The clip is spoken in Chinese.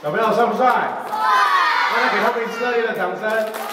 小朋友帅不帅？帅！大家给他们一次热烈的掌声。